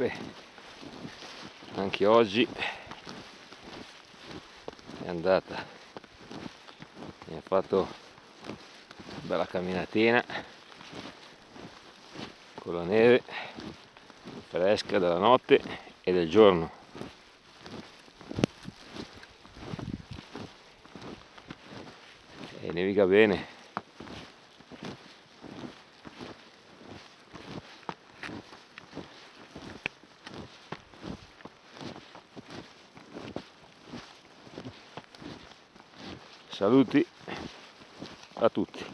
sempre anche oggi è andata mi ha fatto una bella camminatina con la neve fresca della notte e del giorno. E nevica bene saluti a tutti